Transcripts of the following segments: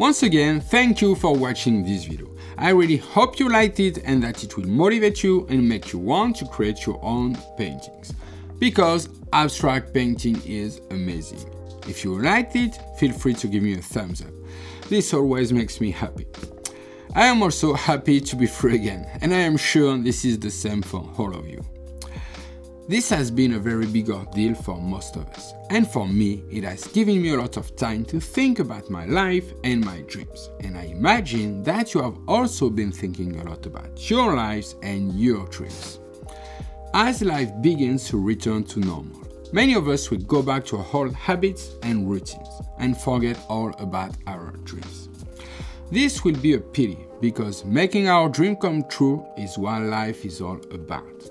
Once again, thank you for watching this video. I really hope you liked it and that it will motivate you and make you want to create your own paintings. Because abstract painting is amazing. If you liked it, feel free to give me a thumbs up. This always makes me happy. I am also happy to be free again, and I am sure this is the same for all of you. This has been a very big ordeal for most of us, and for me, it has given me a lot of time to think about my life and my dreams. And I imagine that you have also been thinking a lot about your lives and your dreams. As life begins to return to normal, many of us will go back to our old habits and routines and forget all about our dreams. This will be a pity because making our dream come true is what life is all about.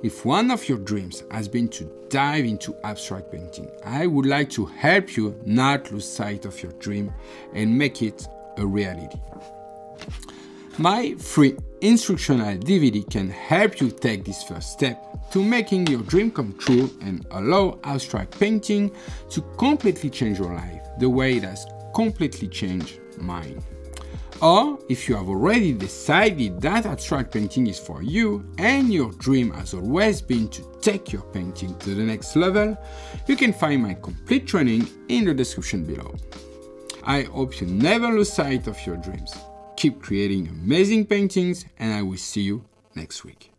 If one of your dreams has been to dive into abstract painting, I would like to help you not lose sight of your dream and make it a reality. My free instructional DVD can help you take this first step to making your dream come true and allow abstract painting to completely change your life the way it has completely changed mine. Or if you have already decided that abstract painting is for you and your dream has always been to take your painting to the next level, you can find my complete training in the description below. I hope you never lose sight of your dreams. Keep creating amazing paintings and I will see you next week.